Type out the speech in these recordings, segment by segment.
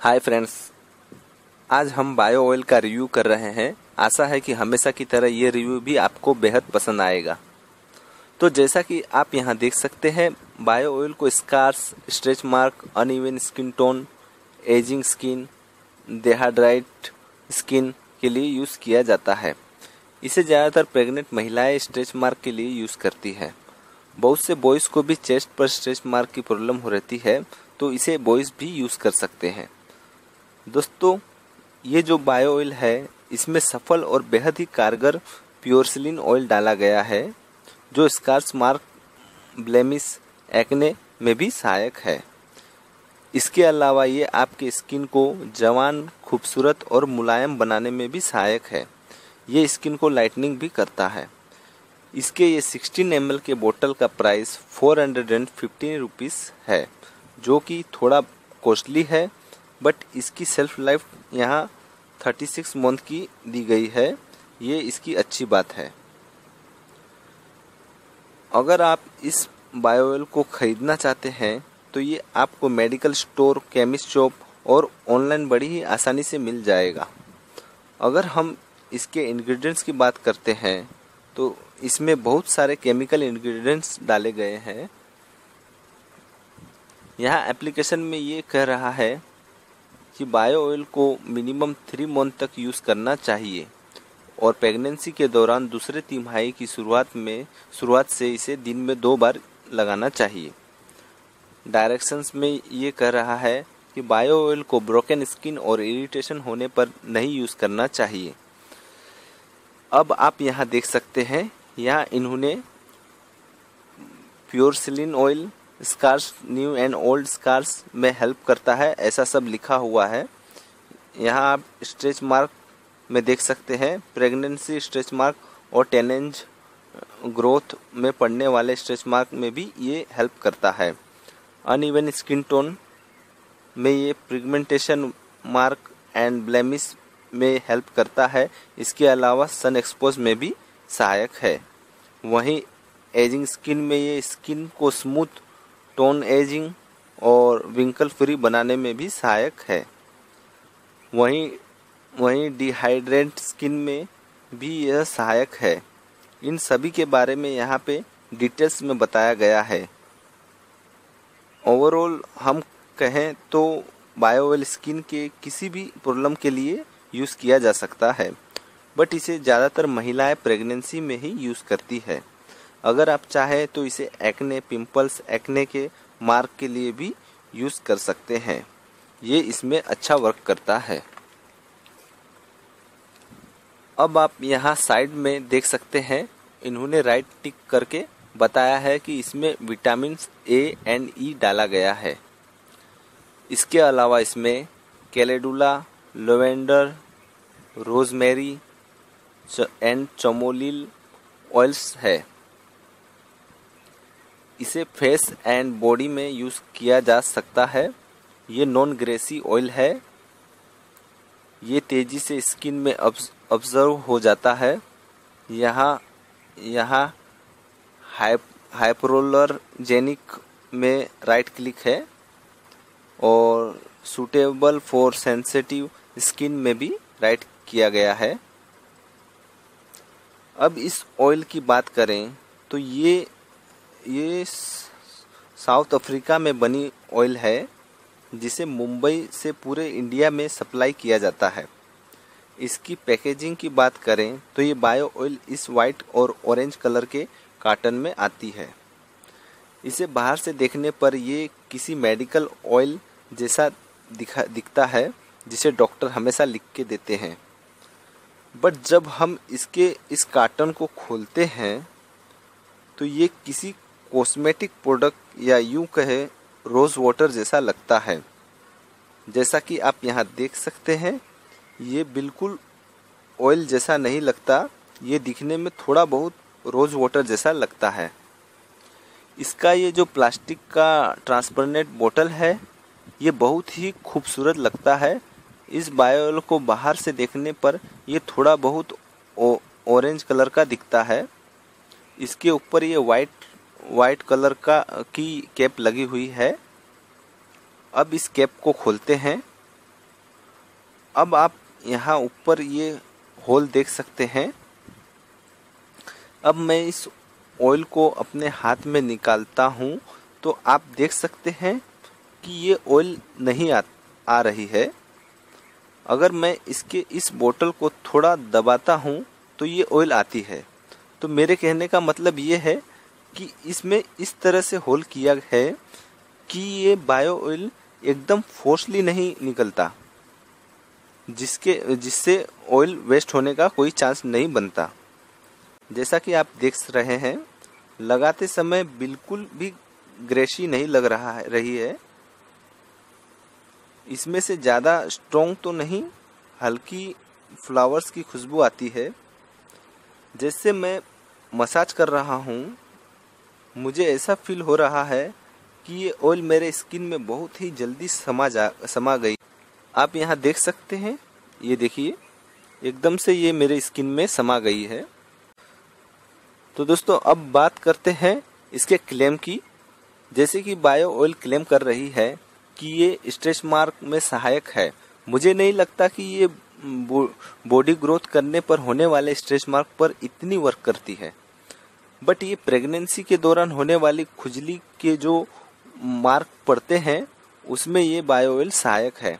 Hi friends आज हम bio oil का रिव्यू कर रहे हैं। आशा है कि हमेशा की तरह ये रिव्यू भी आपको बेहद पसंद आएगा। तो जैसा कि आप यहाँ देख सकते हैं बायो ऑयल को scars stretch mark uneven skin tone ageing skin dehydrated skin के लिए यूज़ किया जाता है। इसे ज़्यादातर प्रेग्नेंट महिलाएँ स्ट्रेच मार्क के लिए यूज़ करती है। बहुत से बॉयज़ को भी चेस्ट पर स्ट्रेच मार्क की प्रॉब्लम हो रहती है तो इसे बॉयज़ भी यूज़ कर सकते हैं। दोस्तों, ये जो बायो ऑयल है, इसमें सफल और बेहद ही कारगर प्योरसिलिन ऑयल डाला गया है, जो स्कार्स मार्क ब्लेमिस एक्ने में भी सहायक है। इसके अलावा ये आपके स्किन को जवान, खूबसूरत और मुलायम बनाने में भी सहायक है। ये स्किन को लाइटनिंग भी करता है। इसके ये 16 एम के बोतल का price four hundred and fifteen rupees है, जो कि थोड़ा कॉस्टली है बट इसकी सेल्फ लाइफ यहाँ 36 मंथ की दी गई है। ये इसकी अच्छी बात है। अगर आप इस बायोवेल को ख़रीदना चाहते हैं तो ये आपको मेडिकल स्टोर केमिस्ट शॉप और ऑनलाइन बड़ी ही आसानी से मिल जाएगा। अगर हम इसके इंग्रेडिएंट्स की बात करते हैं तो इसमें बहुत सारे केमिकल इंग्रेडिएंट्स डाले गए हैं। यहाँ एप्लीकेशन में ये कह रहा है कि बायो ऑयल को मिनिमम थ्री मंथ तक यूज़ करना चाहिए और प्रेगनेंसी के दौरान दूसरे तिमाही की शुरुआत में, शुरुआत से इसे दिन में दो बार लगाना चाहिए। डायरेक्शंस में ये कह रहा है कि बायो ऑयल को ब्रोकन स्किन और इरिटेशन होने पर नहीं यूज़ करना चाहिए। अब आप यहाँ देख सकते हैं, यहाँ इन्होंने pure cellin oil scars new and old scars में हेल्प करता है, ऐसा सब लिखा हुआ है। यहाँ आप स्ट्रेच मार्क में देख सकते हैं प्रेगनेंसी स्ट्रेच मार्क और टेनेंज ग्रोथ में पड़ने वाले स्ट्रेच मार्क में भी ये हेल्प करता है। अनइवन स्किन टोन में ये प्रिगमेंटेशन मार्क एंड ब्लेमिस में हेल्प करता है। इसके अलावा सन एक्सपोज में भी सहायक है। वहीं एजिंग स्किन में ये स्किन को स्मूथ टोन एजिंग और विंकल फ्री बनाने में भी सहायक है। वहीं वहीं डिहाइड्रेट स्किन में भी यह सहायक है। इन सभी के बारे में यहाँ पे डिटेल्स में बताया गया है। ओवरऑल हम कहें तो बायोवेल स्किन के किसी भी प्रॉब्लम के लिए यूज़ किया जा सकता है, बट इसे ज़्यादातर महिलाएँ प्रेगनेंसी में ही यूज़ करती है। अगर आप चाहें तो इसे एक्ने पिंपल्स एक्ने के मार्क के लिए भी यूज़ कर सकते हैं। ये इसमें अच्छा वर्क करता है। अब आप यहाँ साइड में देख सकते हैं। इन्होंने राइट टिक करके बताया है कि इसमें विटामिन ए एंड ई डाला गया है। इसके अलावा इसमें calendula lavender rosemary and chamomile oils है। इसे फेस एंड बॉडी में यूज़ किया जा सकता है। ये नॉन ग्रेसी ऑयल है। ये तेज़ी से स्किन में ऑब्ज़र्व हो जाता है। यहाँ यहाँ हाइप्रोलर जेनिक में राइट क्लिक है और सूटेबल फॉर सेंसिटिव स्किन में भी राइट किया गया है। अब इस ऑयल की बात करें तो ये ये साउथ अफ्रीका में बनी ऑयल है, जिसे मुंबई से पूरे इंडिया में सप्लाई किया जाता है। इसकी पैकेजिंग की बात करें तो ये बायो ऑयल इस वाइट और ऑरेंज कलर के कार्टन में आती है। इसे बाहर से देखने पर ये किसी मेडिकल ऑयल जैसा दिखा, दिखता है, जिसे डॉक्टर हमेशा लिख के देते हैं। बट जब हम इसके, इस कार्टन को खोलते हैं तो ये किसी कॉस्मेटिक प्रोडक्ट या यूँ कहे रोज़ वाटर जैसा लगता है। जैसा कि आप यहाँ देख सकते हैं, ये बिल्कुल ऑयल जैसा नहीं लगता, ये दिखने में थोड़ा बहुत रोज़ वाटर जैसा लगता है। इसका ये जो प्लास्टिक का ट्रांसपेरेंट बोतल है, ये बहुत ही खूबसूरत लगता है। इस बायोल को बाहर से देखने पर ये थोड़ा बहुत ऑरेंज कलर का दिखता है। इसके ऊपर ये वाइट वाइट कलर का की कैप लगी हुई है। अब इस कैप को खोलते हैं। अब आप यहाँ ऊपर ये होल देख सकते हैं। अब मैं इस ऑयल को अपने हाथ में निकालता हूँ। तो आप देख सकते हैं कि ये ऑयल नहीं आ, आ रही है। अगर मैं इसके इस बोतल को थोड़ा दबाता हूँ तो ये ऑयल आती है। तो मेरे कहने का मतलब ये है कि इसमें इस तरह से होल किया है कि ये बायो ऑयल एकदम फोर्सली नहीं निकलता, जिसके, जिससे ऑयल वेस्ट होने का कोई चांस नहीं बनता। जैसा कि आप देख रहे हैं, लगाते समय बिल्कुल भी ग्रेसी नहीं लग रहा है, रही है। इसमें से ज़्यादा स्ट्रोंग तो नहीं, हल्की फ्लावर्स की खुशबू आती है। जैसे मैं मसाज कर रहा हूँ मुझे ऐसा फील हो रहा है कि ये ऑयल मेरे स्किन में बहुत ही जल्दी समा जा, समा गई। आप यहाँ देख सकते हैं, ये देखिए, एकदम से ये मेरे स्किन में समा गई है। तो दोस्तों, अब बात करते हैं इसके क्लेम की। जैसे कि बायो ऑयल क्लेम कर रही है कि ये स्ट्रेच मार्क में सहायक है। मुझे नहीं लगता कि ये बॉडी ग्रोथ करने पर होने वाले स्ट्रेच मार्क पर इतनी वर्क करती है। बट ये प्रेगनेंसी के दौरान होने वाली खुजली के जो मार्क पड़ते हैं, उसमें ये बायो ऑयल सहायक है।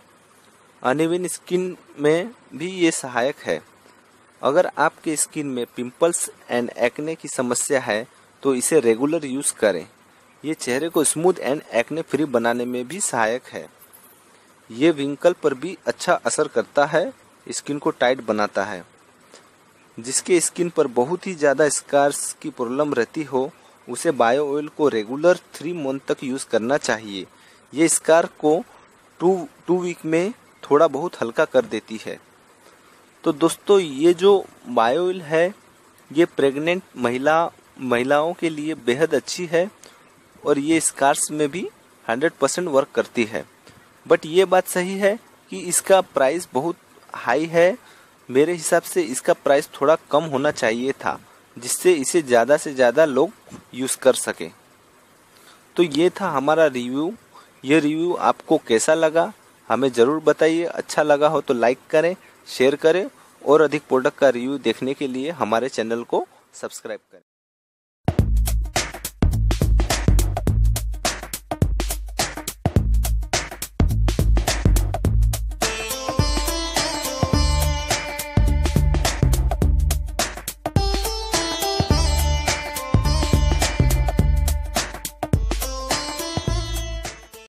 अनिविन स्किन में भी ये सहायक है। अगर आपके स्किन में पिंपल्स एंड एक्ने की समस्या है तो इसे रेगुलर यूज़ करें। ये चेहरे को स्मूथ एंड एक्ने फ्री बनाने में भी सहायक है। ये विंकल पर भी अच्छा असर करता है स्किन को टाइट बनाता है। जिसके स्किन पर बहुत ही ज़्यादा स्कार्स की प्रॉब्लम रहती हो, उसे बायो ऑयल को रेगुलर थ्री मंथ तक यूज़ करना चाहिए। ये स्कार को टू टू वीक में थोड़ा बहुत हल्का कर देती है। तो दोस्तों, ये जो बायो ऑयल है, ये प्रेग्नेंट महिला, महिलाओं के लिए बेहद अच्छी है और ये स्कार्स में भी 100 परसेंट वर्क करती है। बट ये बात सही है कि इसका प्राइस बहुत हाई है मेरे हिसाब से इसका प्राइस थोड़ा कम होना चाहिए था, जिससे इसे ज़्यादा से ज़्यादा लोग यूज़ कर सके। तो ये था हमारा रिव्यू ये रिव्यू आपको कैसा लगा, हमें ज़रूर बताइए। अच्छा लगा हो तो लाइक करें शेयर करें, और अधिक प्रोडक्ट का रिव्यू देखने के लिए हमारे चैनल को सब्सक्राइब करें।